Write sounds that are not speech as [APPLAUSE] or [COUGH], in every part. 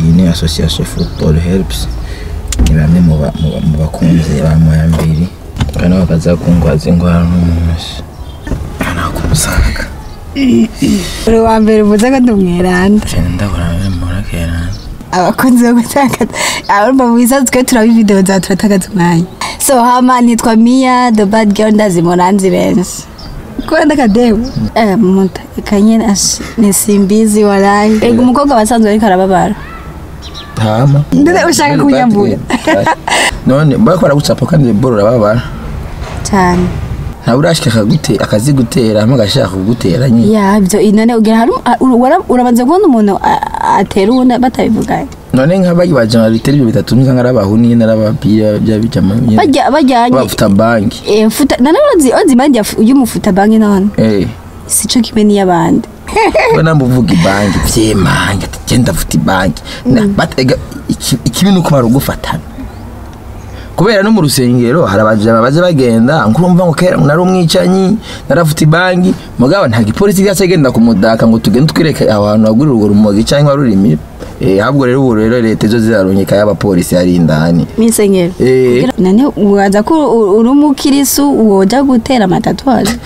iyi ni association football helps. Ni bamwe mu ba- mu ba- mu bakunzi ba moya mbiri kandi bakaza kungwaza ingwara n'umunsi nta kumusaga uri wa mbere uvuze ko ndi umweranda ndabura muri kerana abakunzi bo gutakaza. Abumva mu bisazi twe turaba video za turatakaza umwanya. So hama nitwa Mia the bad girl ndazi muranzi benshi kuba ndakadebu eh muta ikanye ash nisimbizi warayi ego umukobwa basanzwe ariko arababara. Ntama Ndetse ushaka kunyambura. none mbako baragucapa kandi boro urababara cyane ntawe urashika akagute akazi gutera hamwe agashaka kugutera nyine. Ya ibyo inone ugira hari urabanza kubona umuntu atera uwundi batabivuganye none nk'abari ba generalite ibyo bitatu nka nk'arabahuni n'arabapira byabijama bajya bajyanye bafuta banki. Eh, futa nane urazi ozi bajya y'umufuta banki none. Eh. Sico kimwe n'iy'abandi [LAUGHS] we namba uvuga ibanki vyemanga ati genda ibanki Na- batega iki- ikibi nuko barugufatana kubera no mu rusengero hari abajama baje bagenda nkurumva ngo kera nari umwicanyi narafuta ibanki mugabo nta gipolisi cyase genda kumudaka ngo tugende twireke aho hantu hagurira urwo rumogi cyangwa rurimira eh rero ubu rero leta ejo zirarungika y'abapolisi ari indani. M'insengero. Eh. Nane uraza ko u- uri umukirisu woja gutera amatatuwaje?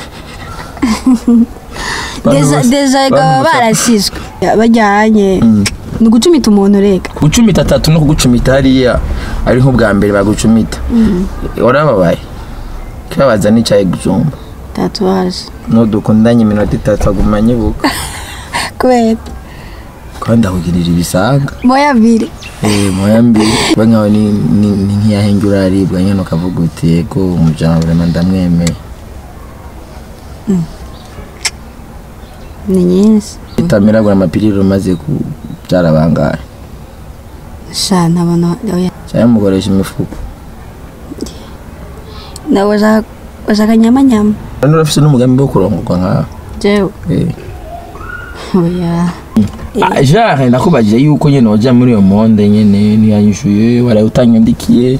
[LAUGHS] deja barashishwe bajyanye ni ugucumita umuntu reka. Gucumita atatu no kugucumita hariya ari nk'ubwa mbere bagucumita warababaye kibabaza n'icyayi gujumba tatuwaje nudukundanye iminota itatu aguma nyibuka [LAUGHS] kubera kandi ahugirira ibisanga. Moya abiri eh moya mbi kuba nkaho ni nk'iyahenga uraribwa nyine ukavuga uti yego vraiment ndamwemeye. Ni nyinshi. Itamiragura amapiriro umaze kubyara bangahe? Sha ntabona oya. Cyangwa mukoresha imifuko. Nawe bashaka nyamanyama none urafise n'umugambi wo kurongorwa nkawe jewe. Eh. Oya. Ah, genre nakubajije yuko nyene waja muri iyo monde nyene ntiyanyishuye waraye utanyandikiye.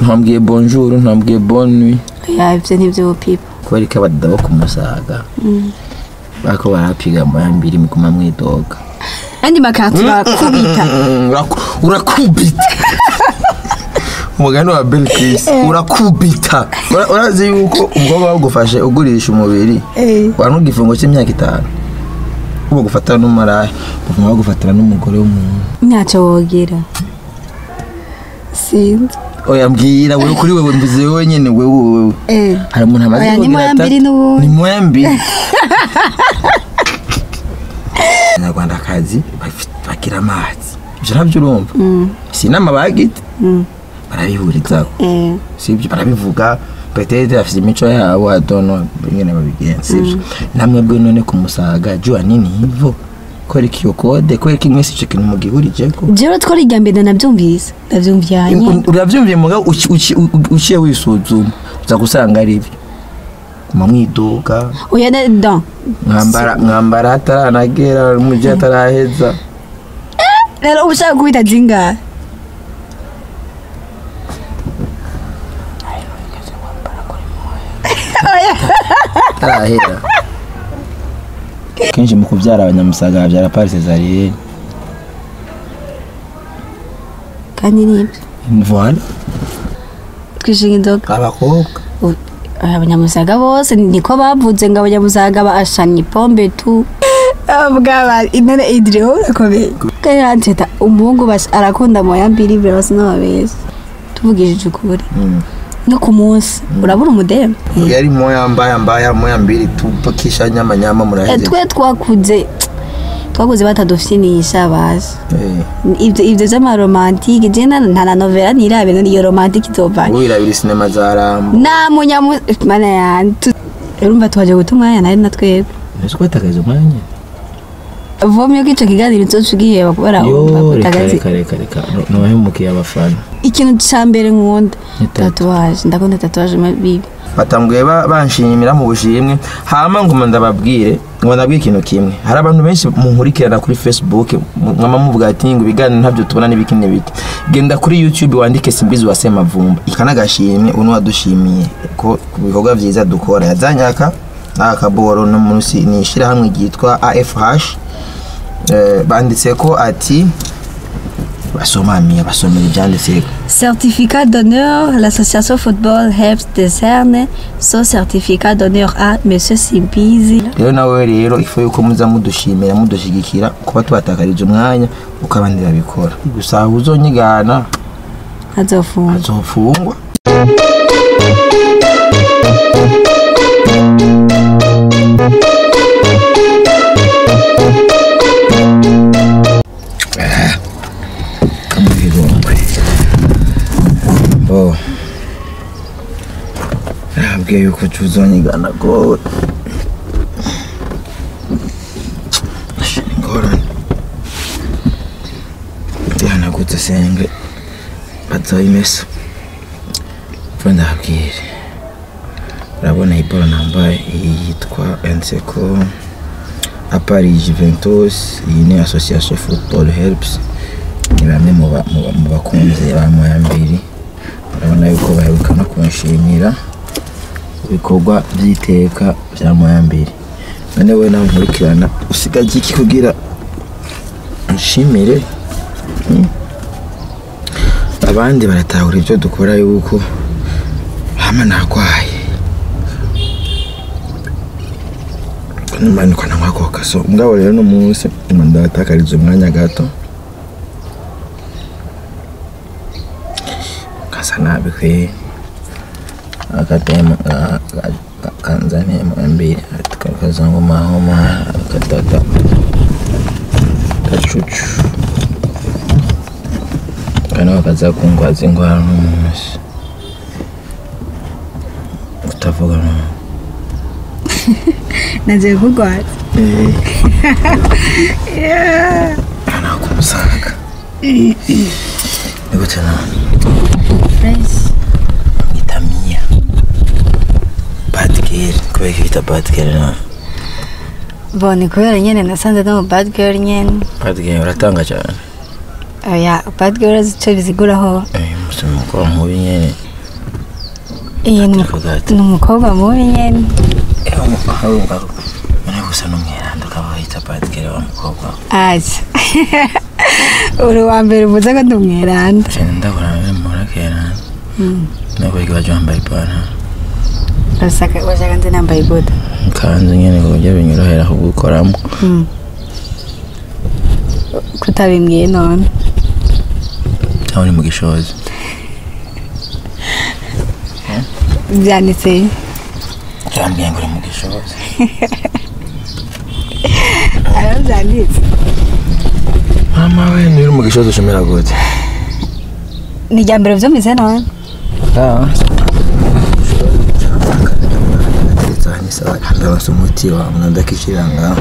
Ntwambwiye bonjour ntwambwiye bonne nuit oya ibyo ni byo pipa kubera ko abadada bo kumusaga bako barapiga mbiri muguma mwidoga andi makantu bakubita Mm, uraku- [LAUGHS] urakubita. Umugani wa Chris urakubita. Ura- urazi yuko umukobwa bagufashe ugurisha umubiri Eh. wari igifungo cy'imyaka itanu ubu gufatana n'umarayi uvuma bagufatira n'umugore w'umuntu ntacyo wogira. Sinzi. Oya mbwira wewe kuri wewe mvuze wewe nyene wewe wewe. Eh. Hari umuntu amaze kugira n'ubundi. ni moya mbiri [LAUGHS] [LAUGHS] abanyarwandakazi bagira amazi. Ibyo na byo urumva. Si inama bagite barabihurizaho. Eh. Sibyo barabivuga. Petete afite imico yabo adono nyine babigenza sibyo namwe bwe none kumusaga jua nini hivo kwereka iyo kode kwereka imwese icyo kintu mugihurijeko jewe twari irya mbere nabyumvise ndabyumvyanye urabyumviye muga uci- uci- u- uciye wisuzuma. Uza gusanga ari byo guma mwiduka don mwambara hataranagera mu gihe ataraheza rero uba ushaka kubita zingahe atarahera kenshi mu kubyara abanyamusaga babyara pari cesariyene kandi ni byo voila twishinga inzoga. Abakobwa. U- abanyamusaga bose niko bavuze ngo abanyamusaga bashanye ipombe tu. Bwaba intare idiriho urakomeye kandi hanteta umuhungu bas- arakunda moya mbiri bure basa n'ababeza tuvugishije ukuri Mm. no ku munsi. Urabura umudemu yari moya mbaya mbaya moya mbili tupakisha nyama nyama Eh, muraheze twe twakuze twakuze batadufitinisha bazi Eh, ibyo by'amaromantike je na nta na novela nirabe none iyo romantike izovanye wirabira sinema za rambo. Nta munyamu mana yanjye urumva tuwaje guta umwanya nari na twebwe. Ntese kwatakaza umwanya. Vomye ko ico kiganiro ugiheba kubera wumva yo reka reka reka. Ntiwahemukiye abafana. Ikintu ca mbere nkunda tatuwaje ndakunda tatuwaje bibi batanguye ba- banshimira mu bushimwe. Hama nguma ndababwire ngo nabwiye ikintu kimwe. Hari abantu benshi munkurikirana kuri facebook mwama muvuga ati ngo ibiganiro ntabyo tubona n'ibiki n'ibiki genda kuri youtube wandike simbizi wa semavumba. Ikanagashimwe uno wadushimiye ko ku bikorwa byiza dukora. Yazanyaka n'aka kaboro no munsi ni ishyirahamwe ryitwa afh eh, banditse ko ati basomamiye basomera ibyanditse Certificat d'honneur, l'association Football Helps décerne son certificat d'honneur à Monsieur Simbizi. rero nawe rero ifu yuko muza mudushimira mudushyigikira kuba twatakarije umwanya uko abandi babikora gusa uzonyigana Azofungwa. azofungwa yuko uzonyigana gowe. Ingorane ndihanagutse senge. Bazoyimesa mva ndabwire urabona iyi bolo nambaye yitwa enseko apari juventus iyi ni association football helps. Ni bamwe mu ba- mu ba- mu bakunzi ba moyambiri urabona yuko baheruka no kunshimira. Ibikorwa by'iteka bya moyambiri none wowe nawe nkurikirana usigaye iki kugira nshimire Mm. abandi baratahura ibyo dukora yuko hama nagwaye numanuka namwakoka so mugabo rero n'umunsi nyuma ndabatakariza umwanya gato kasa nabi kwe. akatema kanzania mara mbili kazangu mahoma akatata kachuchu. Kana wakaza kungwazingwara nomusi kutavuga no [LAUGHS] naje kugwaza [LAUGHS] [LAUGHS] anakumusaka nikutenani girl kubera ko bita bad girl none Bone kubera nyene nasanze no bad girl nyene. bad girl uratanga cyane. Oya, bad girl zico biziguraho. Eh, umusore mukuru mubi nyene. Iyi ni umukobwa mubi nyene. ahubwo none gusa n'umwiranda ukaba wita bad girl wa mukobwa. Aje. [LAUGHS] Uri wa mbere uvuze ko ndi umweranda. cyane ndabona mura kera nubwo igihe wambaye ipantaro. Washaka nzi nambaye gute. kanzu nyene ku buryo binyorohera kugukoramo Kutabimbwiye none. aho ni mu gishozi Byanditse. cyambwiye ngo uri mu gishozi Ayo byanditse. mama we niba uri mu gishozi ushomera gute Ni irya mbere byumvise none. Ndaronse umuti wa ndakishira ngaho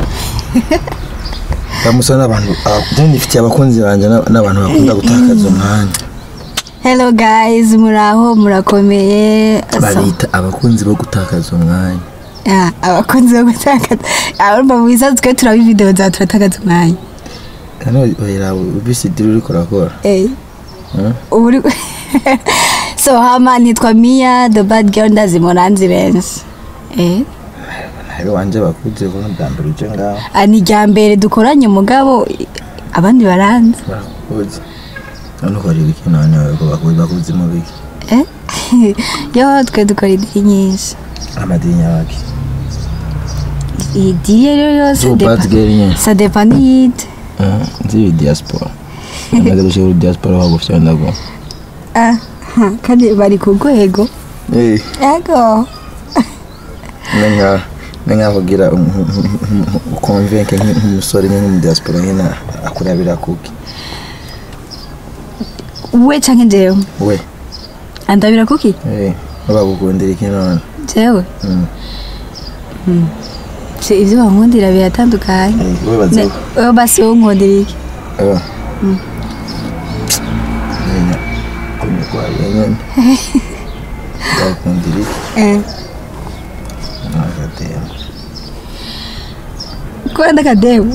ndamusa n'abantu ah, nifitiye abakunzi banje n'ab- n'abantu bakunda gutakaza umwanya Hello guys, muraho murakomeye. Babita abakunzi bo gutakaza umwanya Ah, abakunzi bo gutakaza urumva mu bisanzwe twe turaba video za turatakaza umwanya kandi bahera ubisi diri uriko urakora Eh, Hmm? ubu uri so hama nitwa Mia the bad girl ndazimora nzi benshi eh? Nawe wanje bakuze ko ndambira uje ngaho. Ah, ni irya mbere dukoranye umugabo abandi baranzi barakuze none ukora ibiki none wewe ko bakuze bakuze mu biki? Eh? [LAUGHS] Yo twe dukora idiri nyinshi. Amadini yabaki idiri rero yose so bad depa- girl nyine ça dépend n'iyindi nzi diaspora. Ndaga dushobora diaspora bagufya ndago ah ha, kandi bari ku rwego. Eh. Yego nenga kugira ukonvenke nk'umusore nyine mu diaspora nyine akurabira kuki we canke jewe we andabira kuki babagukundira iki none. Se ivyo bankundira biratandukanye we basi wowe unkundira iki bakundira iki Eh, nagatemba kubera ndakadebu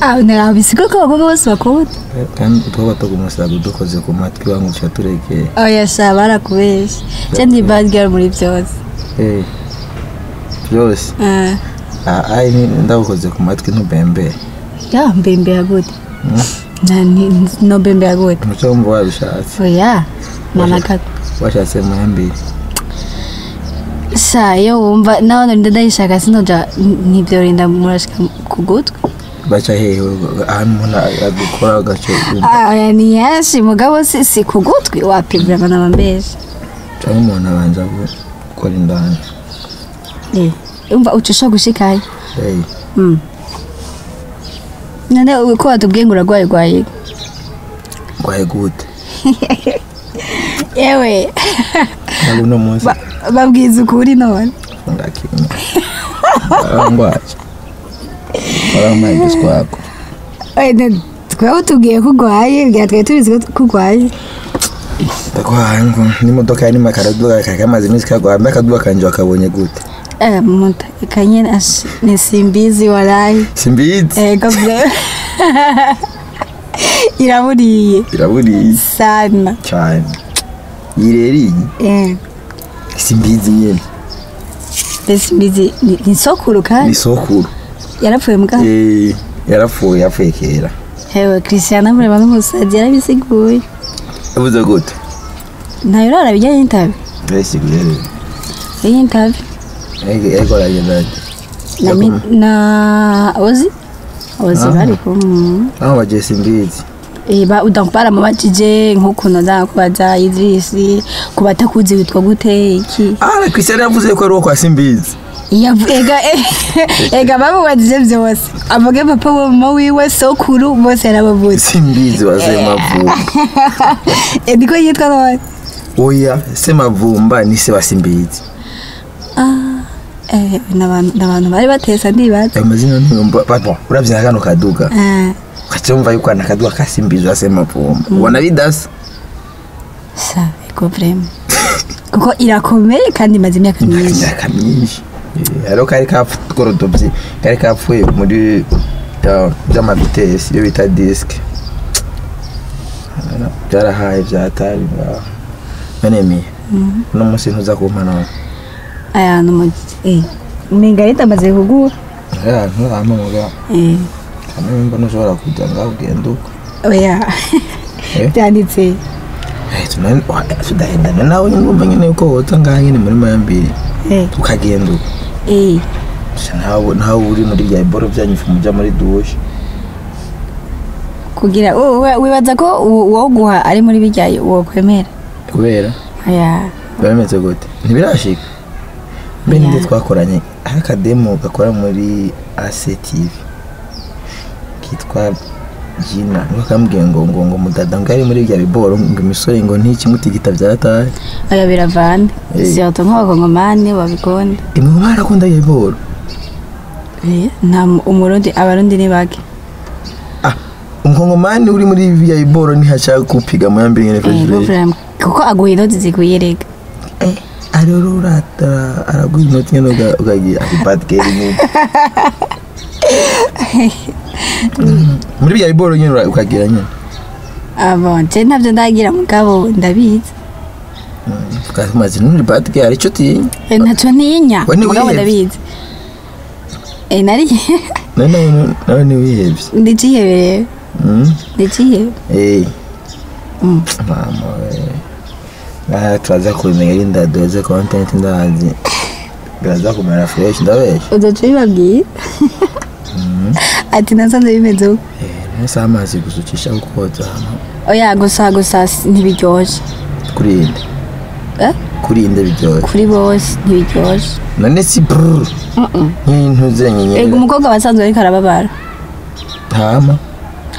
ah nara bisigo ko abakobwa bose bakunda kandi tuba batagumusaga dukoze ku matwi bangutse turekeye oya sha barakubesha je ndi bad girl muri byose eh byose Ah, ah ai ndagukoze ku matwi ntubembe ya mbembera gute nta- ni- nobembera gute umuco wumva wabishatse oya nanagato washatse muhambiri sha iyo wumva nawe nari ndayishaka sinoja ni byo rinda murashika ku gutwi baca hehe ahantu umuntu agukora agace ni henshi mugabo si si ku gutwi wapibura abana bambesha cyangwa umuntu abanza gukora indani umva ucisha gushikayo Hey, Mm. none ubu ko watubwiye ngo urarwaye rwaye ngwaye gute yewe [LAUGHS] ntabwo uno munsi babwiza ukuri none. Ndakimwe arangwaje aramaye giswako twaba utubwiye ko urwaye bwira twari tubizi ko urwaye ndakwaye ngo n'imodoka yarimo akaduka kakamaze iminsi kagwaye mbe akaduka kanje wakabonye gute? Eh, muta kanye ni simbizi warayi simbizi? Ego bre iraburiye. Iraburiye. Sana. Cyane. Yireriye eh. Simbizi nyene mbese mbizi ni ni sokuru ni kandi sokuru. Yarapfuye Eh, yarapfuye yapfuye kera. Hewe christiana mureba n'umusazi yarabisiguye yavuze gute? Ntayo urara bijyanye n'intabi yasiguye rero y'intabi ego aragenda ati na ozi? Ozi Aha. bari kumwe. Aho bagiye simbizi. Eh, ba donc baramubajije nk'ukuntu azakubaza idrisi ku batakuzi witwa gute iki? Ah Christian yavuze ko ari uwo kwa simbizi ega [LAUGHS] eh, bamubajije byose. Avuge papa wa mama wiwe sokuru bose yarabavuze simbizi wa semavumba. [LAUGHS] Eh, niko yitwa none oya semavumba ni se wa simbizi Ah, eh, n'abantu n'abantu bari batesa ndibaza. Ayo mazina ntiyumva papa urabyina kano kaduga. Ukacyumva yuko ana kaduga [LAUGHS] ka simbizi mm. ubona bidasa sa ego vrema kuko irakomeye kandi imaze imyaka myinshi imyaka myinshi Eh, hariho kari kagorodobye kari kapfuye muri ya- by'amabitesi iyo bita disike byarahaye byatari ngaho none uno munsi ntuza kumpa nawe aya no eh mingarita amaze kugura ya ntuzamuga kandi nimba ntushobora kujya ngaho ugenda uko. Oya Eh? byanditse. Eh, tudahendana nawe ngumva nyine yuko wota ngaha nyine muri mayambiri eh. Ukagenda uko. Eh. Ntawe uri muri bya boro byanyu mujya muri dushe. Kugira oh, wibaza ko uwo guha ari muri bijya uwo kwemera? Kubera aya biba bimeze gute? Ntibirashika. Mbe Ya. ninde twakoranye akademo gakora muri ACTV kitwa jina niko kambwiye ngo ngo ngo mudada ngo ari muri bya biboro ngo imisore ngo ntikimutigita byataye aya biravande Eh. siyoto nk'abakongomani babikonda imwe barakunda iyo biboro. Eh nta mu- umurundi abarundi ni bake. Ah umukongomani uri muri bya biboro ntihashaka kupiga mu yambere nyine eh kuko aguha inoti zikwiye rega. Eh ariyo urata araguha inoti nyine ukagira ati bad girl [LAUGHS] muri bya biboro nyine ukagira nyine? Abo je ntabyo ndagira mugabo ndabizi. Tukamaze nuri bad girl icyo tinya Eh, ntaco ntinya. Mugabo ndabizi. Eh nari none nawe ntiwihebye ndicihebere Mm? ndicihebe. Eh, Mm. mama we. Aha turaza kubimenya ari ndadoze content ndazi. Biraza kumera fresh ndabeshya uzoca ubibabwira? Ati nasanze bimeze uko? Nese amazi gusukisha koza oya gusa gusa si- ntibiryoshe kurinde. Eh? kurinde biryoshye. Kuri bose ntibiryoshe none si brr nk'intu ego zenyenyere umukobwa aba asanzwe ariko arababara. Hama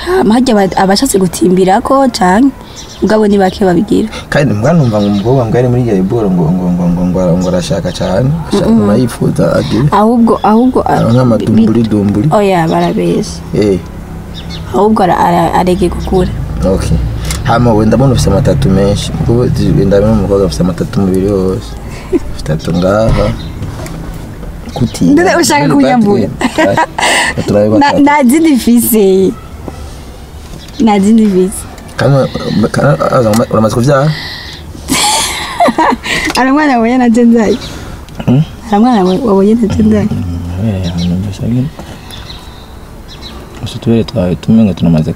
hama harya aba- aba ashatse gutimbira ko canke? Mugabo ni bake babigira. Kandi mbwa numva ngo umukobwa ngo ari muri iyo boro ngo ngo ngo ngo ngo ngo arashaka cyane. Ashaka yifuza agire. Ahubwo ahubwo nk'amadumburi dumburi oya barabesha eh. Ahubwo arege gukura okay hama we ndabona ufite amatatu menshi. Ubwo ndabona umukobwa afite amatatu umubiri wose ufite atatu ngaha. Kutinya ushaka kunyambura. nta zindi fise nta zindi kandi uramaze kubyara hari umwana wabonye na jenzayi hari umwana wabonye na jenzayi gusa utubere twawe tumwe ngo tunamaze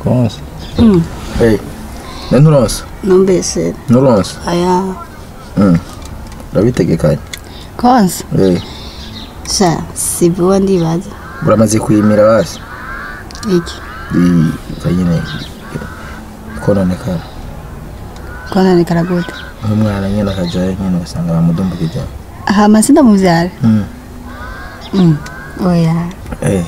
Mm. Eh. Ne nturonsa numbese nturonsa aya. Urabitegekanye konsa Eh. sha si vuba ndibaza uramaze kuyimira basi iki kanyine kononekara kononekara gute nk'umwana nyine akajayo nyine ugasanga bamudumbukije hama sindamuvyara Mm. Mm. oya. Eh.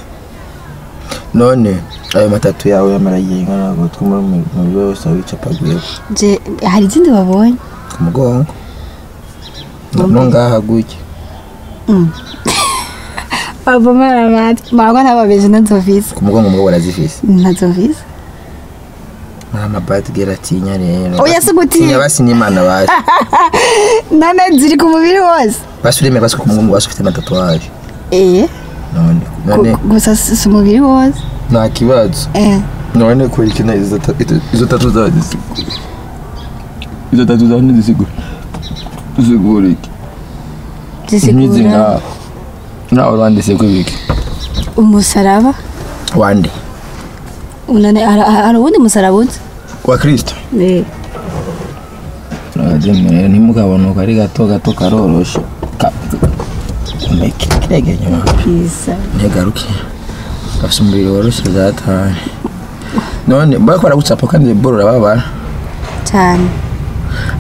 none ayo matatu yawe yamaragiye ingana gutwi muri mubiri wose wicapaguye je hari izindi wabonye? Ku mugongo. No ngaha gutya. Bavomera amatwi marwa ntababeje ntazovise ku mugongo mugabo barazifise ntazovise muri amabatigera atinya rero. Oya, si gutinya. tinya basi n'imana basi [LAUGHS] nane ziri ku mubiri wose. Basi uremeye basi ku mugongo basi ufite amatatuwaje eh? None none. Gu- gusa si umubiri wose. Nta kibazo. Eh. None ta- ito- izo tatu zawe zisigura izo tatu zawe ntizisigura zisigura iki. Zisigura nawe wanditse ko ibiki umusaraba? Wande. Unane hari hari uwundi musaraba uzi wa kristo? Eh turabagemera ntimukabona uko ari gato gato karoroshe. Ka- Mbeki, kirege nyuma. Pisa. Ntigaruke gafite umubiri woroshye zatanye none mbako baragucapa kandi boro urababara cyane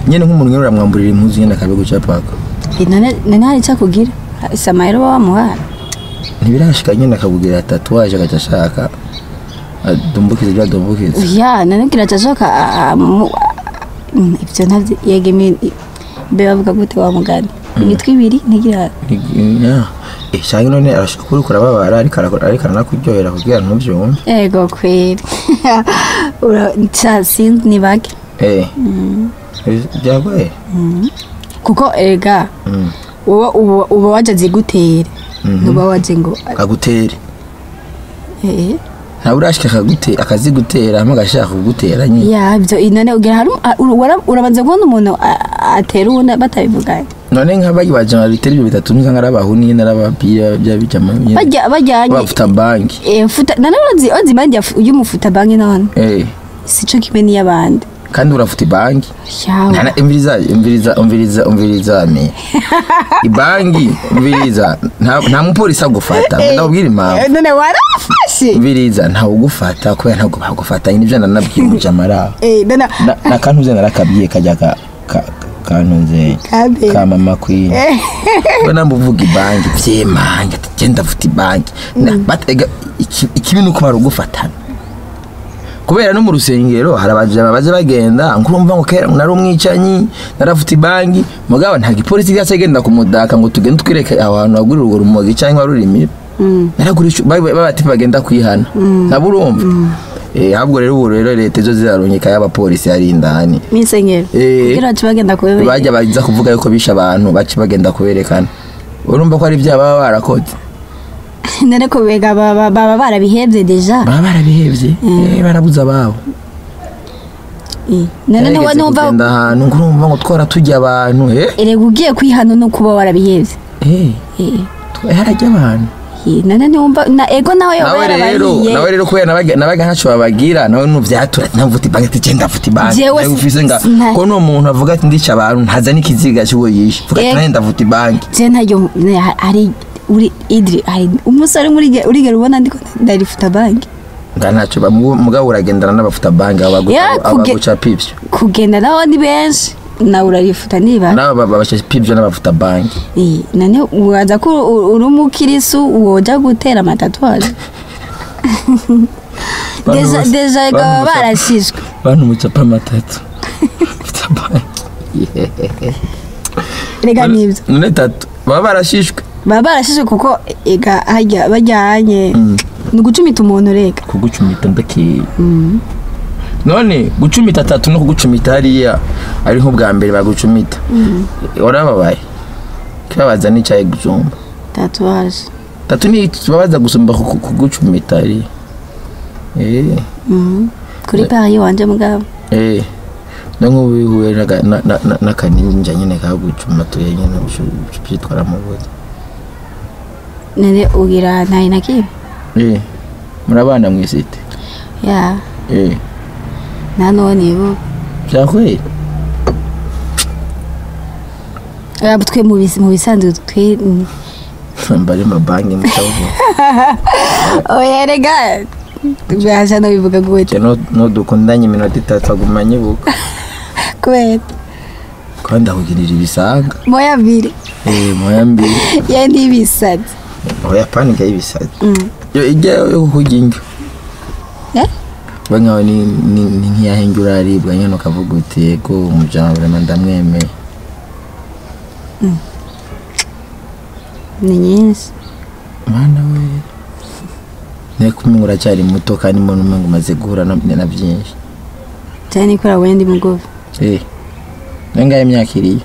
nyine nk'umuntu nyine uramwamburira impuzu nyine akabigucapaka Eh, nane nane hari icyo akubwira samayero baba bamuhaye ntibirashika nyine akakubwira tatuwaje agaca ashaka. Adumbukize ibyo adumbukize ya nane kiracasoka ibyo ntabyo yegemiye mbe bavuga gute wa mugani imitwe ibiri ntigira cyangwa none arashaka kuri kurababara ariko ariko aranakuryohera kugira ntubyumve ego kweli Ura- ca sinzi ni bake byagoye kuko ega uba- waje zigutere ntuba waje ngo agutere ntawe urashika akagute akazigutera hamwe agashaka kugutera nyine. Ya ibyo wara- urabanza kubona umuntu atera uwundi batabivuganye none nk'abagi baje bitera ibyo bitatu ni nk'ari abahuni n'arabapira byabijama bajya bajyanye bafuta banki. Eh futa nane urazi ozi bandi y'umufuta banki none? Eh. Sico kimwe n'iy'abandi kandi urafuta banki imviriza imviriza umviriza umviriza me ibangi umviriza nta mupolisi agufata. Ndabwira impamvu. Eh, none warafashe umviriza ntawe ugufata kubera ntabwo bagufata. Nibyo nanabwiye umujamara eh nakantuze narakabwiye kajya ka ka- kantuze. Ka mama queen. We namuvuga ibanki vyemange ati genda vuta ibanki. Na- but ega iki- ikibi nuko barugufatana kubera no mu rusengero hari abajama baje bagenda nkurumva ngo kera nari umwicanyi narafuta ibanki mugabo nta gipolisi cyase genda kumudaka ngo tugende twireke ahantu hagurira urwo rumogi cyangwa rurimira naragurisha babati bagenda kwihana. Nabo urumva. Eh ahubwo rero ubu rero leta ejo zirarungika y'abapolisi hari indani. Misengero Eh. kugira ngo bagenda kubebera bajya baza kuvuga yuko bishe abantu bagenda kuberekana. Urumva ko ari ibyaha baba barakoze. [LAUGHS] none ko bega baba barabihebye deja. Baba barabihebye? Eh, barabuze ababo. Eh, none ni we Yarigeze numva ahantu ngo urumva ngo twara tujya abantu eh? Erega ugiye kwihana no kuba warabihebye. Eh. Eh, harajya abantu. Eh, ego nawe yoba nawe rero yarabahiye. nawe rero kubera nabaga ntaco babagira nawe nuvyatura navuta ibanki ati genda vuta ibanki Jewe nawe ufise nga ko no muntu avuga ati ndica abantu ntaza n'ikiziga cy'uwo yishe. Vuga ati Eh. nanjye ndavuta ibanki. Je ntaryo hari uri idri hari umusore urigera ubona banki. Nga ntacyo mugabo uragendana n'abafuta banki abo bagu- Ya, abo kuge- baguca pivyo. kugenda naho ni benshi nawe urarifuta niba. Nabo babaca pivyo n'abafuta banki. Eh, none uraza ko uri umukirisu woja gutera amatatuwaje [LAUGHS] deja baba barashishwe bantu mucapa amatatu Futa banki. Rega ni byo none tatu. Baba barashishwe baba barashishwe kuko ega hajya bajyanye ni ugucumita umuntu rega kugucumita ndakeye none gucumita tatu no kugucumita hariya ari nk'ubwa mbere bagucumita warababaye kibabaza n'icyayi gucumba tatuwaje tatu ni kibabaza gusumba ku- ku- kugucumita hariya eh kuri pari wanje mugabo eh no nk'ubu bihuye n'akaninja nyine kagucumatuye nyine byitwara mu buzi none ugira ntayi na kimwe eh murabana mu isite ya. Eh. Nta n'uwo nibuka byakweri Eh, twe mu bis- mu bisanzwe twe mbari mabanki mutavuga [LAUGHS] oya rega. Byaje no bivuga gute no dukundanye iminota itatu aguma nyibuka [LAUGHS] kubera kandi ndakugirira ibisanga. Moya abiri eh moya mbiri. [LAUGHS] Ye ntibisaze oya panika y'ibisazi Mm. ijya kukurya indyo Eh? we nkawe ni ni nk'iyahenga uraribwa nyine ukavuga uti yego umujama vraiment ndamwemeye. Ni nyinshi. Mana we. Nteko umwe uracyari muto kandi mbona umwe ngo umaze guhura na byinshi. Cyane nikora wendi mugufi eh. Nangaye imyaka iriye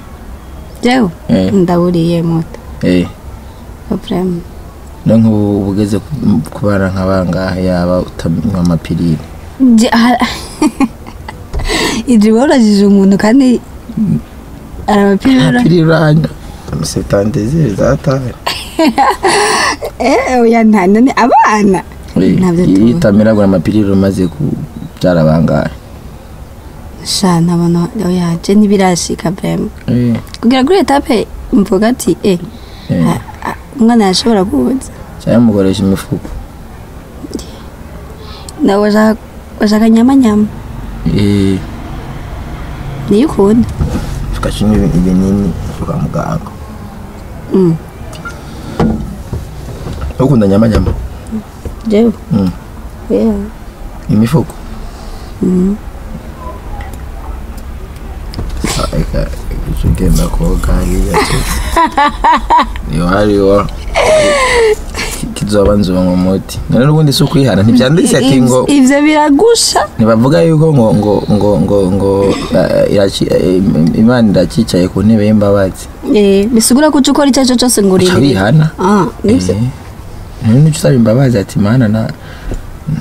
jewe Eh. ndaburiye moto. Eh. No nk'ubu ugeze ku- ku bana nka bangahe yaba utanywa amapiriri [LAUGHS] Je- ha- ije worajije umuntu kandi arabapirura amapiriri uranywa. Amasitantezeri zataye [LAUGHS] eh oya nta none abana. Iyo utamiragura amapiriri umaze kubyara bangahe? Sha ntabona oya je ntibirashika brema eh. Kugira kuri etape mvuga ati eh eh. a- umwana yashobora kuza cyangwa mukoresha imifuko. Nawe washaka nyamanyama? Eh. Niyo ukunda tugashyiramo ibi- ibinini kwa muganga. Mm. ukunda nyamanyama? Jewe Mm. imifuko? Mm. Ah, eka icyo ugenda koga hariya [LAUGHS] tu niyo hariho kizoba nzuba mu muti none n'ubundi si ukwihana ntibyanditse ati ngo Ivyo- ivyo biragusha ntibavuga yuko ngo ngo ngo ngo ngo eh, iraci- eh, imana iracicaye ku ntebe y'imbabazi Eh, bisigura ko uca ukora icyo ari cyo cyose ngo uca urinde wihana Ah, nivyo Eh, none n'uca usaba imbabazi ati mana na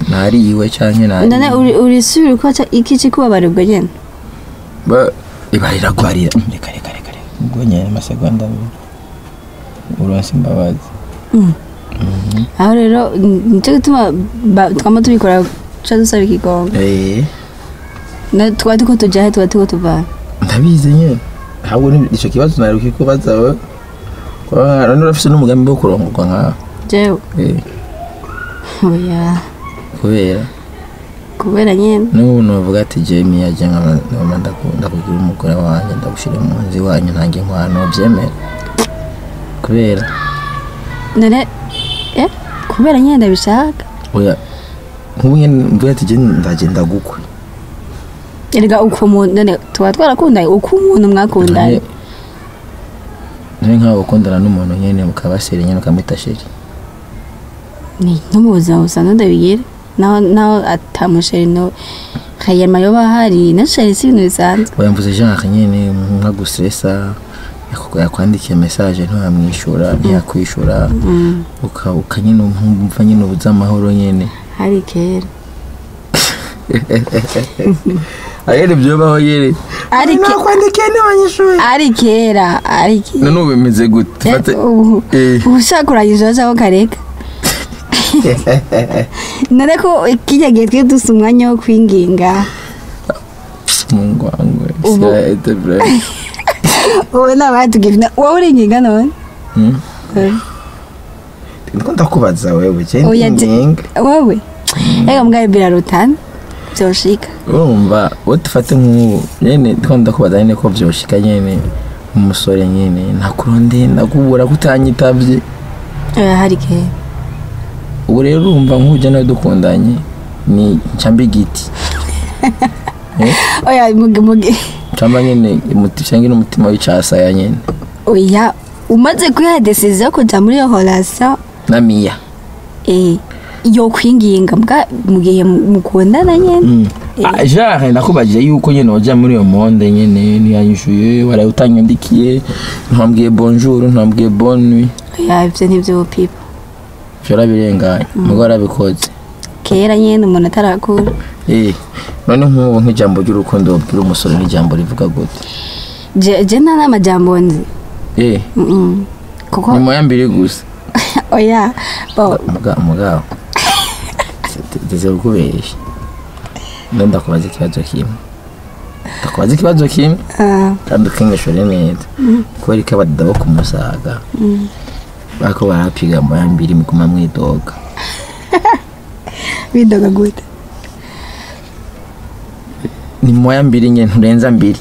nariwe canke nari none uri- urisubira uko iki kikubabarirwa nyene ba ibarira gwarira Mm, reka reka reka. Ubwo nyene amasegonda abiri uronse imbabazi aho rero n- nicyo gituma twama tubikora ca dusaba ikigongo. Eh. Na- twari tuko tujahe twari tuko tuvana ndabizi nyene. Ntabwo ni- ico kibazo nari kikubaza we Kwa- none urafise n'umugambi wo kurongorwa nkawe jewe. Eh, oya. Kubera kubera nyene. N'ubu novuga ati jemi yaje nkaba ndakunda kugira umugore wanjye ndagushire mu nzu iwanyu ntange nkwano byemera kubera? None eh kubera nyene ndabishaka oya nk'ubu nyene mvuga ati je ndagenda gukwe erega uko umuntu tuba twarakundanye uko umuntu mwakundanye? Nk'aho ukundana n'umuntu nyene mukabasera nyene ukamwita sheri ni no mu buzima busanzwe ndabigira naho naho atamusheri no kayema yoba hari na sheri si ibintu bisanzwe oya mvuze genre nyene nka gustresa yaku- yakwandikiye message ntiwamwishura ntiyakwishura. Mm, uka nyene umva nyene ubuze amahoro nyene. Hari kera. [LAUGHS] Ayere byobaho yere Ari nakwandikiye ntiwanyishuye. Ari kera ari kera. None ubu bimeze gute? Eh, ubu Eh. ushaka kurangiza cyangwa kareka [LAUGHS] none ko kijya gihe twe dusa umwanya wo kwinginga. Mungwangwe Ubu- siraete bre [LAUGHS] wowe wowe uringinga none? Hmm? Eh. ndiko ndakubaza wewe ndinginga wowe? Reka mbwaye birarutana byoshika. Urumva wowe dufate nk'ubu nyene ndiko ndakubaza nyene ko vyoshika nyene umusore nyene. Nakuronde ndakubura kutanyitavye Eh, hari kera ubu rero urumva nk'uje nawe dukundanye ni ncamba igiti [LAUGHS] Eh, oya muge nyene umuti cyangwa n'umutima w'icasaya nyene oya umaze kwiha decision yo kuja muri iyo relation na miya eh yo kwinginga mbwa mu gihe mukundana nyene Mm. Eh. Ah, genre nakubajije yuko nyene waja muri iyo monde nyene ntiyanyishuye waraye utanyandikiye. Ntwambwiye bonjour ntwambwiye bonne nuit. Oya ivyo nivyo pipa vyo urabirenganye mugo warabikoze kera nyene umuntu atarakura. Eh, none nk'ubu nk'ijambo ry'urukundo wabwira umusore n'ijambo rivuga gute? Je nta n'amajambo nzi. Eh, Mm, mm. kuko ni moya mbiri gusa. [LAUGHS] Oya bo. Mugabo ndetse kukubesha ndo ndakubaza ikibazo kimwe. Ndakubaza ikibazo kimwe? Ah, kandi ukinyishore neza. Kubera ko abadada bo ku musaga bako barapiga moya mbiri muguma mwidoga bidoga gute ni moya mbiri nye nturenza mbiri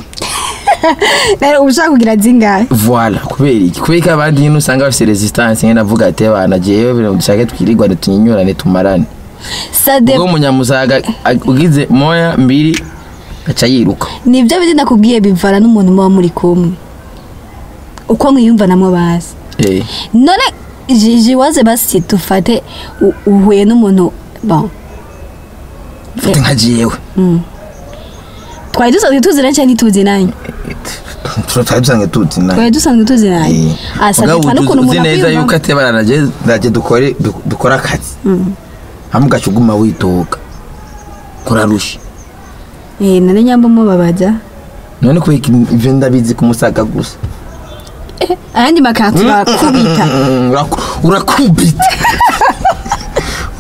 rero uba ushaka kugira zingahe voila kubera iki kubera ko abandi nyine usanga bafite resistance nyine avuga ati abana jewe bino dushake twirirwane tunyinyurane tumarane sade ubwo umunyamusaga ag- ugize moya mbiri aca yiruka ni byo bindi nakubwiye bivana n'umuntu muba muri kumwe uko. Mwiyumva namwe bazi none jiji waze basi dufate uhuye n'umuntu mfate nka jewe twari dusanzwe tuziranye cyangwa ntituzinanye twari dusanzwe tuzi nawe twari dusanzwe tuziranye asa Mugabo bipfa n'ukuntu uzi umuntu neza yuko atebana naje naje dukore du- dukore akazi hamwe ugaca uguma widoga kurarusha eh none nyamba mubabaza none kubera iki ivyo ndabizi kumusaga gusa. Ayandi makati bakubita Mm, uraku- urakubita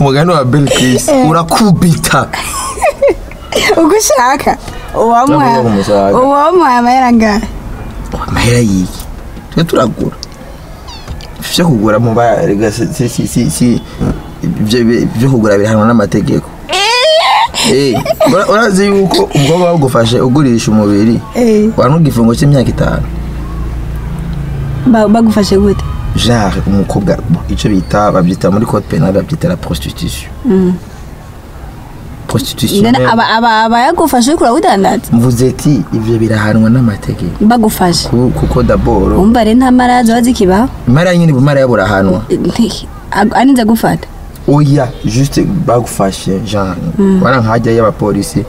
umugani [LAUGHS] wa Bill Chris urakubita uko ushaka uwamuhaye amahera ngahe amahera y'iki? Twe turagura. Vyo kugura mu barega vyo kugura bihanwa n'amategeko. Eh, ura- urazi yuko umukobwa bagufashe ugurisha umubiri Eh. wantu igifungo cy'imyaka itanu. Bagufashe gute. Genre umukobwa icyo bita babyita muri code penal babyita la prostitution. Prostitution aba aba abayagufashe uriko urawudandaza mvuze ati ivyo birahanwa n'amategeko bagufashe. Ku- kuko daboro umva rero nta mara ziba zikibaho imara nyine bumara yaburahanwa [LAUGHS] Nti- ag- arinze gufata? Oya juste bagufashe genre. Wara nkajya y'abapolisi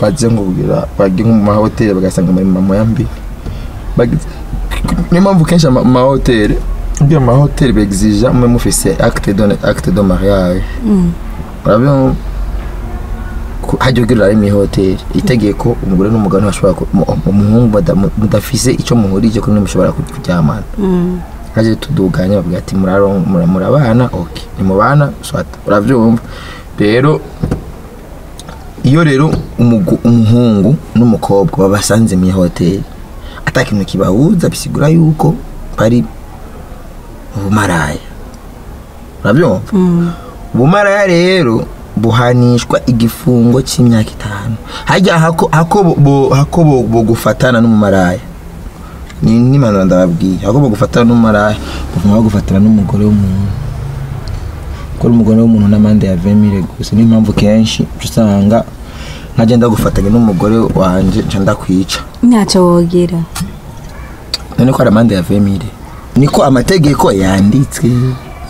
baze ngubwira bagiye mu mahoteli bagasanga muri mama yambi Bagize- niyo mpamvu kenshi ama- amahoteli ubwo amahoteli begizija mube mufise acte de mariage. Urabona ko hajya ugira ari mu ihoteli. Itegeko umugore n'umugabo ntibashobora mu- umuhungu mudafise icyo muhurije kuri mushobora kuryamana. Haje tuduganya bavuga ati murabana okay nimubana swata uravyumva. Rero iyo rero umuhungu n'umukobwa babasanze mu hoteli ata kintu kibahuza bisigura yuko bari ubumaraya. Urabyumva? Ubumaraya rero buhanishwa igifungo cy'imyaka itanu. Hajya hako hako bo- bo- hako bo- bo gufatana n'umumaraya? Ni n'impanuro ndababwiye. Hako bo gufatana n'umumaraya? Bavuma bagufatana n'umugore w'umuntu. Kuko umugore w'umuntu n'amande ya vemire gusa. Niyo mpamvu kenshi usanga nkagenda gufatanya n'umugore wanje nca ndakwica. Ntacyo wogira none ko hari amande ya vemire niko amategeko yanditswe.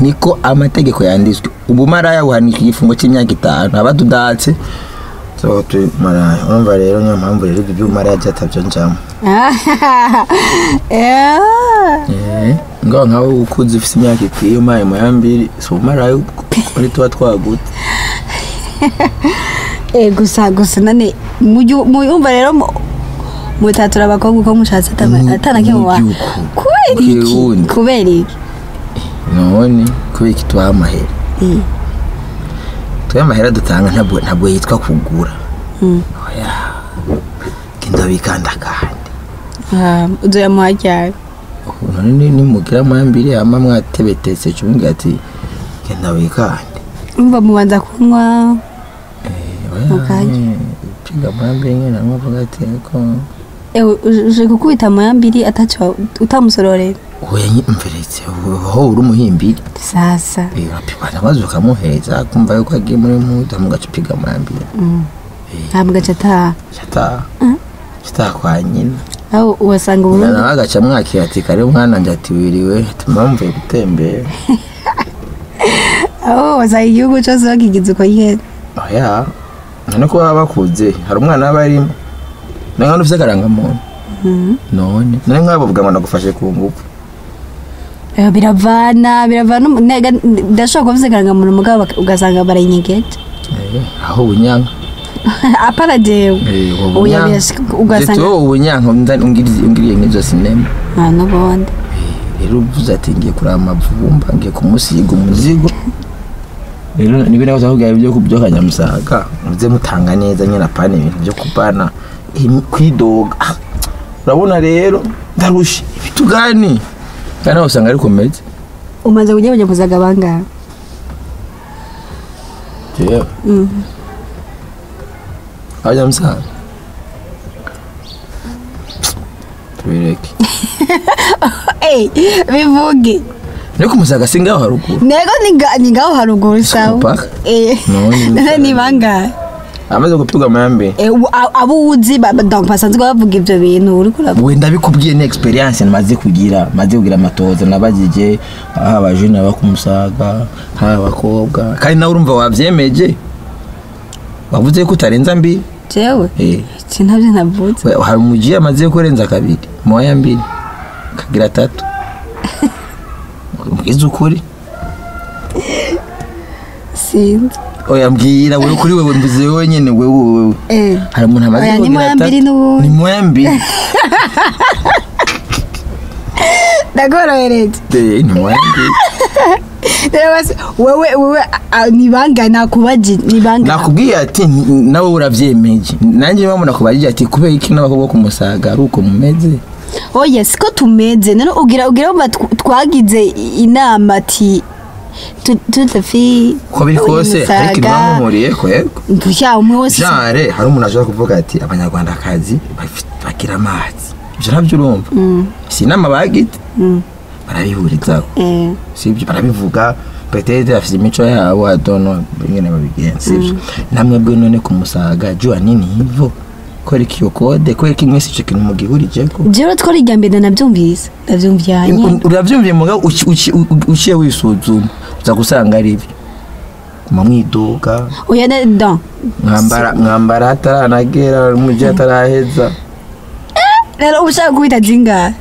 Niko amategeko yanditswe. Ubumaraya buhanisha igifungo cy'imyaka itanu. Abadudatse so turi maraya urumva rero niyo mpamvu rero ibyo by'ubumaraya byatabyo njamo. Yeah. [LAUGHS] Eh, ngaho nkawe ukuze ufite imyaka ikwiye umaye mu yambiri si ubumaraya kuri [LAUGHS] tuba twagutse. Eh, [LAUGHS] gusa gusa none muyu- muyumva rero mu- mutatura abakobwa uko mushatse gihugu. kubera iki? kubera iki? None kubera iki tubaha amahera? Eh, twe amahera dutanga ntabwo yitwa kugura. Genda wikanda kandi ah, uzoyamuha ryari ubu none ni- nimugira amambiri ama mwatebetetse cumwe ati genda wikande umva mubanza kunywa oya Mukanya. eh, piga amambiri nyine avuga ati ko uje gukubita amayambiri ataco utamusororera oya nyimveretse aho uri umuhimbiri sasa. Urapigana maze ukamuheza kumva yuko agiye muri muda mugaca upiga amambiri ntabwo gace ataha chata. Kwa nyina. Aho wasanga uburundi nawe agaca mwakira ati kare mwana njye ati wiriwe tuma mvuye gutembera [LAUGHS] aho wasanga igihugu cyose bakigize uko nyene oya. None ko baba bakuze hari umwana aba arimo. Nawe nk'aho ufite akarangamuntu? None. None nk'abo bavuga ngo nagufashe ku ngufu. Biravana biravana. Ndashobora kuba mvuze muntu mugabo baka- ugasanga barayinyegeje Eh, aho bunyanka [LAUGHS] birashika- ugasanga- ubunyanka ungiriye ungiriye nk'izo sinema. Nta n'ubundi. Rero uvuze ati ngiye kureba amavumba ngiye kumusiga umuzigo. [LAUGHS] rero nibyo nawe uzavuga ibyo byo kanyamusaga muze mutanga neza nyine apana ibintu byo kupana kwidoga. Ah, urabona rero ndarusha. Ibitugani kandi usanga ari komedi umaze kujya abanyamusaga bangahe jewe. Abanyamusaga [LAUGHS] tubireke bivuge ariko umusaga si ngaho haruguru? Nego ni nga- ni ngaho haruguru sawa? Eh, [LAUGHS] ni bangahe amaze gupigwa amambe Eh, abo uzi basanzwe bavuga ibyo bintu uri kuraba wenda bikubwiye ni experience maze kugira maze kugira amatoza nabagije haba abajene aba kumusaga haba abakobwa. Kandi nawe urumva wabyemeje? Wavuze ko utarenza mbi? Jewe? Eh. Iki ntabyo navutse hari umugiye amaze kurenza kabiri? Moya mbiri? Kagira tatu [LAUGHS] ubwiza ukuri? Sinzi. Oya mbwira wewe kuri wewe mvuze wewe nyene wewe wewe Eh, hari umuntu amaze Oya, ni kugira moya mbiri n'ubundi. ni moya mbiri [LAUGHS] ni moya mbiri wewe wewe ni bangahe nakubaji ni bangahe nakubwiye ati "Ni- nawe urabyemeje nanjye mpamvu nakubajije ati kubera iki n'abakobwa ku musaga ari uko mumeze? Oya siko tumeze? None ugira ugira ngo tw- twagize inama ati tu- tudafi uko biri kose ariko umwe wese genre hari umuntu ashobora kuvuga ati abanyarwandakazi bagira amazi. Ibyo na byo urumva. Si inama bagite? Barabihurizaho. Eh, sibyo barabivuga. Petete bafite imico yabo adono ingene babigenza namwe bwe none ku musaga jua nini hivo kwereka iyo kode kwereka imwe si ico kintu mugihurijeko jewe twari irya mbere nabyumvise ndabyumvyanye urabyumviye muga uci- uci- u- uciye wisuzuma uza gusanga ari byo guma mwidoga oya ne- don mwambara mwambara hataranagera umujyi hataraheza. Rero uba ushaka kubita zingahe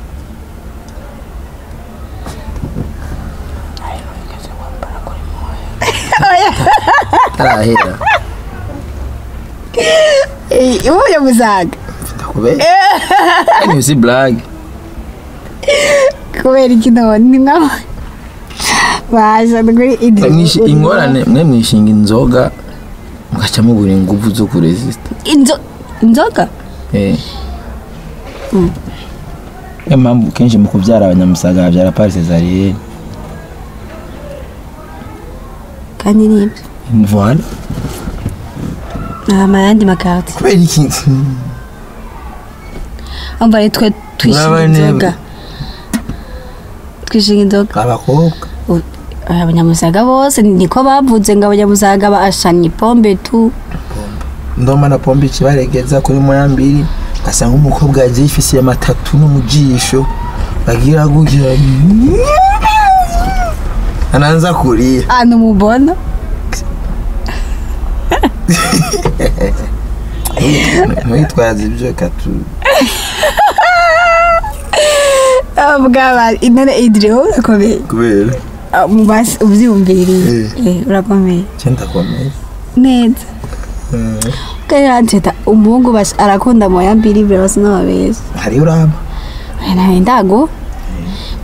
[LAUGHS] hatarahera. Eh, ubuye musaga ndakubera ni si blague kubera iki none ni basha kuri Mwishi- ingorane mwe mwishinga inzoga mugaca mubura ingufu zo kuresista inzo inzoga niyo mpamvu kenshi mu kubyara abanyamusaga babyara pari cesariyene kandi ni byo voilà nta mayandi makarti kubera iki rero twe Murabane- inzoga twishinga inzoga abakobwa abanyamusaga bose niko bavuze ngo abanyamusaga bashanye ipombe tu. Ndoma na pombe ikibaregeza kuri moya mbiri. Ugasanga umukobwa yagiye ifise amatatu no mu jisho bagira gutya ananza kurira. Ahantu mubona [LAUGHS] ntwitwaze ibyo katu bwaba intare idire wowe urakomeye. Kubera? Ah, ubyiyumviriye. Eh. Eh, urakomeye. Cyenda komeye neza. Kandi ranteta umuhungu arakunda moya mbiri bure basa n'ababeza hari uraba? Nawe ndago.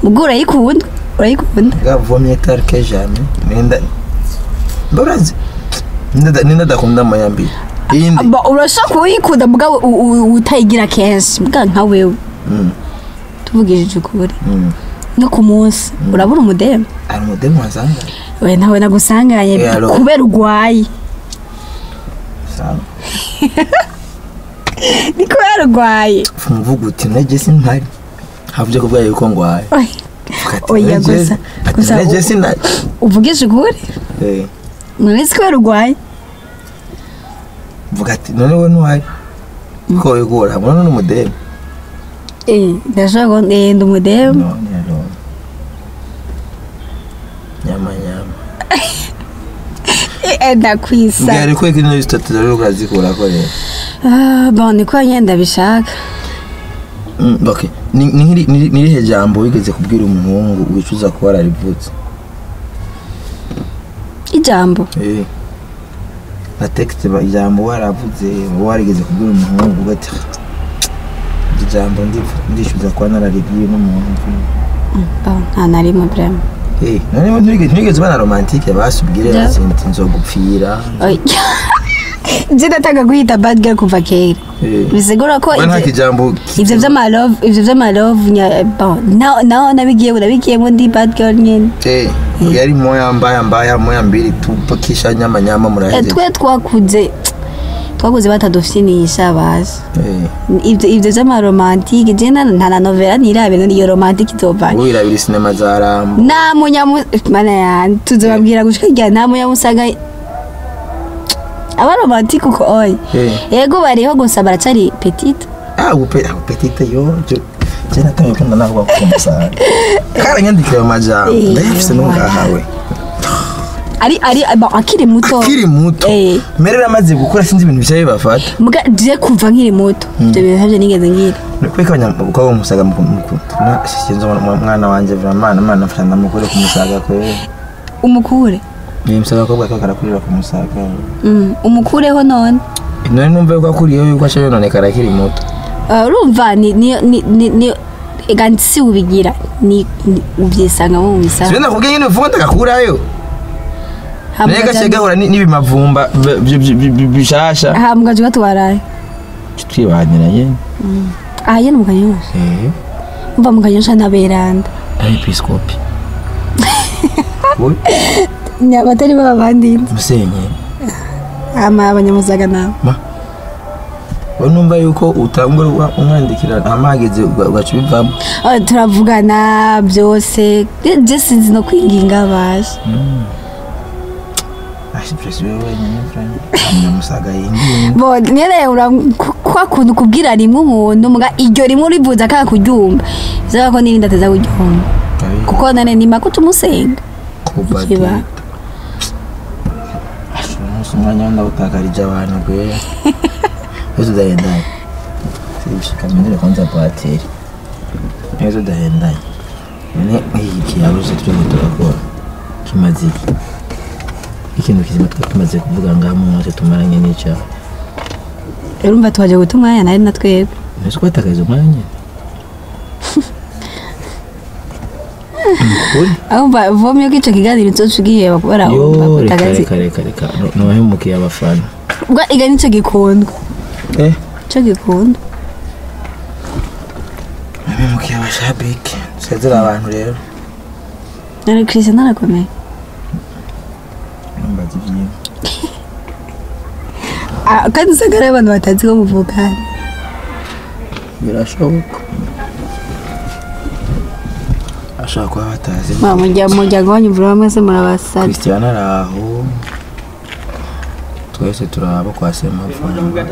Ubwo urayikunda urayikunda. Bwavomye tarike jame ninda mbaurazi ninda adakunda moya mbiri iyindi urashaka kuyikunda mugabo utayigira kenshi. Mbwa nka wewe. Mm, tuvugishije ukuri. Mm. no ku munsi. Urabura umudemu? Hari umudemu wazanga we nawe nagusanganye kubera urwaye. [LAUGHS] Ni kubera urwaye. Mvuga uti ntege simpari havuze kubwa yuko ngwaye. Oy, oya gusa gusa ntege u- sinari uvugisha ukuri? Eh, nonese kubera urwaye? Mvuga ati none we ntuhari ko wigura hamwe none umudemu. Eh, ndashaka ngo ndi umudemu. Nyama nyama. [LAUGHS] Eh, ndakwisa. Mbwira ko niyo zitatu rero urazikura ko rero. Ah, bon niko nyine ndabishaka Mm, ni irihe jambo wigeze kubwira umuhungu wicuza kuba wararivutse ijambo. Eh. Na texte ba- ijambo waravuze warigeze kubwira umuhungu ugati iri jambo ndi- ndicuza kuba nararibwiwe n'umuntu Bon, nta na rimwe vraiment Eh, none ntigeze bana romantike basubwire ati nzogupfira. Nataka guhita bad girl kuva kera Eh. bisigura ko ivyo vy'amalove ivyo vy'amalove nya- bon, naho naho nabigiyemo nabigiyemo ndi bad girl nyene. Eh, yari moya mbaya mbaya moya mbili tupo kisha nyama nyama Eh, murahejeje twe twakuze twakuze batadufitinisha bazi Eh, ivyo ivyo vy'amaromantike je nta na novela nirabe iyo romantike izovanye wirabira sinema za rambo. Nta munyamu mana yanjye tuzobabwira gushika nta munyamusaga aba romantike uko oya Eh. yego bariho gusa baracari petite. Ah petite yo je natangiye kumva navuga ko kumusara karanyandikira mu majambo. Eh, ndayafise no ngahawe ari ari akiri muto. Akiri muto. Eh. merera amaze gukura sinzi ibintu bishya bibafata muga je kuva nkiri muto. Ivyo bintu ntabyo nigeze ngira. Kweka abanyamukobwa bamusaga mukuna sinzi umwana wanje vraiment imana mfasha ndamukure kumusaga kwe. Umukure? Ni musaga kobwa ko karakurira kumusaga Mm, umukureho none? None numva yuko akuriyeho yuko aca yononekara akiri muto. Uh, urumva ni ni ni ni ni ega si ubigira. Ni uvyisangamo mu sibe misaha nakubwiye nyine uvuga ndagakurayo naye gace gahura ni- n'ibimavumba bishasha. Hambwa juga twaraye twibanira nyene aha yene mukanyosha. Eh. Umva mukanyosha naberanda ari [LAUGHS] episkopi batari babandi musenye ama abanyamusaga nabo ma we numva yuko utangura umwandikira amageze ugaca ubivamo Oh, turavugana byose. Je sinzi no kwinginga baje nyene ura kwa kuntu kubwira rimwe umuntu iryo rimwe urivuza kaka kuryumva bizaba ko n'irindi ateza kuryumva. Kuko nane ni makuta umusenga umunsi umwanya wo ndawutakarije abantu gwe [LAUGHS] ejo udahendanye sibishikamenyere kwanza pateri ejo udahendanye none nk'iki kiyabuze turiko turakora? Kimaze iki? Ikintu kizima twari tumaze kuvuga ngaha mu mwese tumaranye n'icyaha. Urumva tuwaje guta umwanya nari na twebwe. Mbese ukwatakaza umwanya? [LAUGHS] ukuri ahumva vomye ko ico kiganiro nzoca ugiheba kubera reka reka reka reka ntiwahemukiye abafana ubwo iga nico gikundwa eh? Ico gikundwa wahemukiye abashabike sezera abantu rero. Nari christian arakomeye mbaza [LAUGHS] ivyintu Ah, kandi usanga ari abantu batazi ko muvukana birashoboka. Ashobora kuba batazi. Mwa, murya- umuryango wanyu mvura mwese murabasaza christian ari aho. Twese turaba kwa semavuna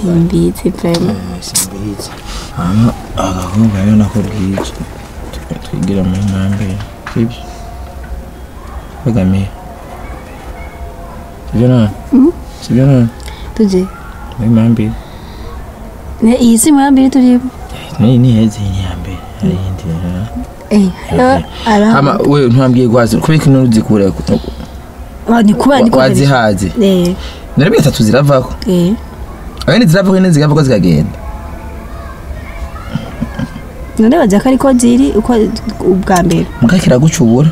simbizi vrema simbizi hama agakobwa rero nako bwije. Twigira muri mwambere sibyo bagamiye sibyo none? Sibyo none? Tuje muri mwambere Ne- iyi si murambiri turimo ni ni hezi ni yambere hari iyindi rero Eh, hama we ntwambwiye gwazi kubika ni kuba wazihaze. Eh. Narabwiye atatu ziravako. Eh. Abandi ziravako nyine zigavako zikagenda. None baza ko ariko ziri uko ubwa mbere. Muka kiragucubura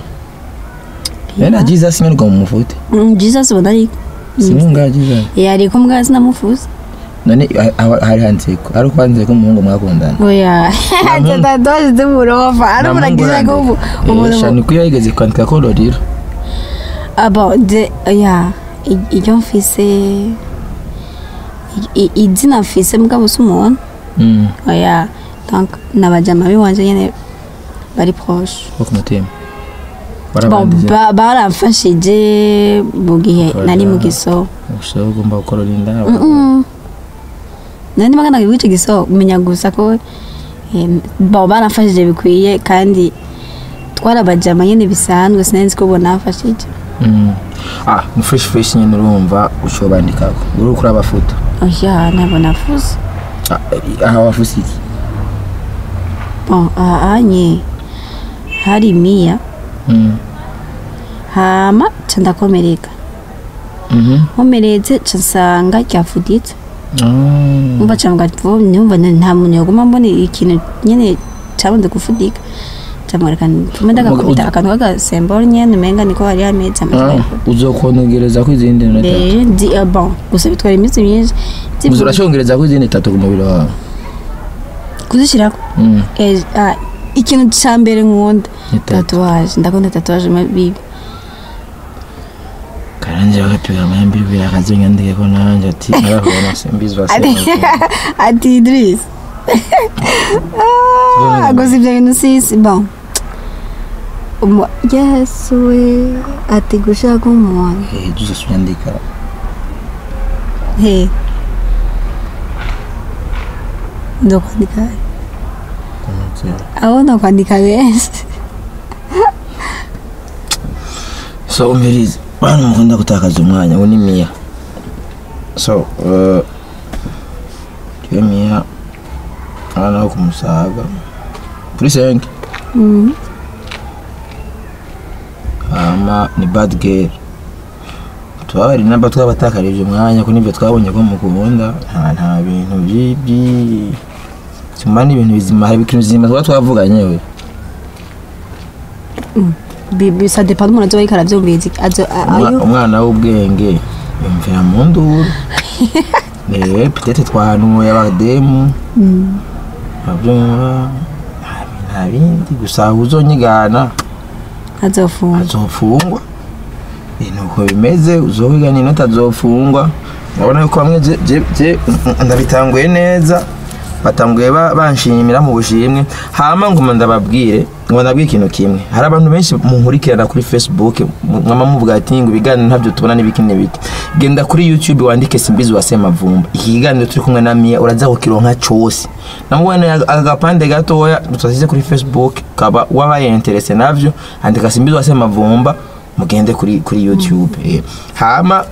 bene jesus nyarwa mu Mm, jesus ubona ariko sinunga jesus Eh, ariko mbwa sinamufuza none ha- ha- hari hanzeko ari uko hanzeko umuhungu mwakundana. Oya. Nta [LAUGHS] tatadoje z'uburofa ari Nta umuntu muhungu agize ko ubu- umuntu shani kuyo yigeze kwandika ko roriro abo de oya i- iryo mfise izina mfise mugabo si umuntu? Mm, oya donc nabajama biwanje nyene bari proche. Wo ku mutima. Baramfashije mu gihe nari mu giso. ushobora ugomba gukorora inda Mm-mm. nari magana w'ico giso umenya gusa ko eh, bon baramfashije bikwiye kandi twarabajama nyene bisanzwe sinari nzi ko bonamfashije Mm. ah ni fresh nyine urumva ucobandikako uri ukuri abafuta oya ntabwo nafuze Ah, aha wafuze iki bon aha nye hari miya Mm. hama ca ndakomereka Mhm. nkomeretse nsanga ryafuditse Ah. Umva mbwa vo nyumva nta muntu yaguma mbona ikintu nyene cabonze gufudika Muga- akantu k'agasemboro nyene umenga niko hari hameze Ah, uzokongereza ko izindi nota Eh, di ah, bon gusa bitwara iminsi myinshi uza Zivu- urashongereza ko izindi tatu ku mubiri wawe kuzishirako. Eh, ah, ikintu ca mbere nkunda tatuwaje ndakunda tatuwaje mabibi karanje bagapiga amahembe ibiri akazonyandike ko nanje ati arabona [LAUGHS] simbizwa ati idris. Gusa ibyo bintu sisi bon. Yesu we ati gushaka umuntu juza sunyandika he. Ndokwandika. Aho nokwandika benshi so umvirize bana mukunda gutakaza umwanya ubu ni miya so eh, kiwe miya abana bo kumusaga. Kuri senke hama ni bad girl. Tubabari namba twabatakarije umwanya ko ni byo twabonye ko mukunda. Nta nta bintu by'ibyi simba ni ibintu bizima hari ibintu bizima tuba twavuganye we. Bi- ça dépend umuntu azoba ariko aravyumviriza azo a- Umwa- ayo umwana w'ubwenge yumvira mu nduru [LAUGHS] eh peut-être twahanuye abademu babyumva nta- bindi gusa uzonyigana azofunga azofungwa Eh, nuko bimeze uzowiga n'inota azofungwa urabona yuko bamwe ndabitanguye neza batanguye ba- banshimira mu bushimwe hama nguma ndababwire ngo ndabwire ikintu kimwe. Hari abantu benshi munkurikirana kuri facebook mwama muvuga ati ngo ibiganiro ntabyo tubona n'ibiki n'ibiki genda kuri youtube wandike simbizi wa semavumba. Iki kiganiro turi kumwe na miya uraza kukironka cose namubona agapande gatoya tutasize kuri facebook kaba wabaye interese navyo andika simbizi wa semavumba mugende kuri kuri youtube. Eh. hama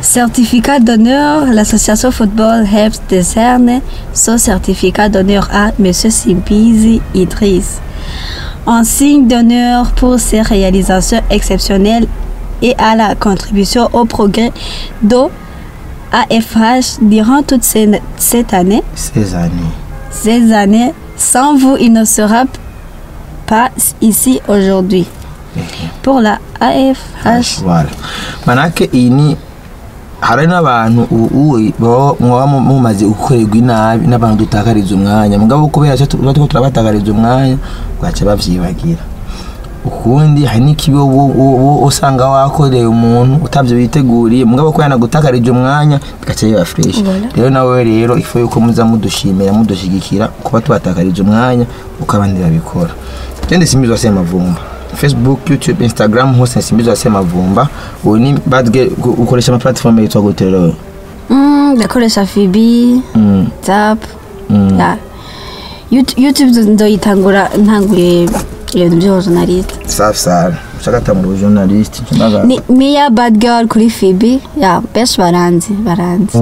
Certificat d'honneur, l'association Football Helps décerne son certificat d'honneur à M. Simpizi Idriss. En signe d'honneur pour ses réalisations exceptionnelles et à la contribution au progrès de AFH durant toute ces- cette année, sezani ces années, sans vous, il ne sera pas ici aujourd'hui. Pour la AFH, Voilà. manake iyi ni hari n'abantu ubu baba mwaba mu- mumaze gukorerwa inabi n'abantu dutakariza umwanya. Mugabo kubera cyo tuba turiko turabatakariza umwanya bwaca bavyibagira ukundi hari n'ikibi wo- wo- wo- usanga wakoreye umuntu utavyo witeguriye. Mugabo ko yanagutakarije umwanya bigaca biba fresh. Voilà. rero nawe rero ifu yuko muza mudushimira mudushigikira kuba tubatakarije umwanya uko abandi babikora. Gende simbizi semavumba. Facebook youtube instagram hose simbizi semavumba. Ubu ni bad girl gu- ukoresha ama platform yitwa gute rero? Mm, ndakoresha Phoebe, Mm, Zap, mm. youtube ndoyitangura ntanguye ibintu by'abajournaliste safi sana ushaka atamura ubujournaliste nshaka ni mia bad girl kuri Phoebe. Ya benshi baranzi baranzi.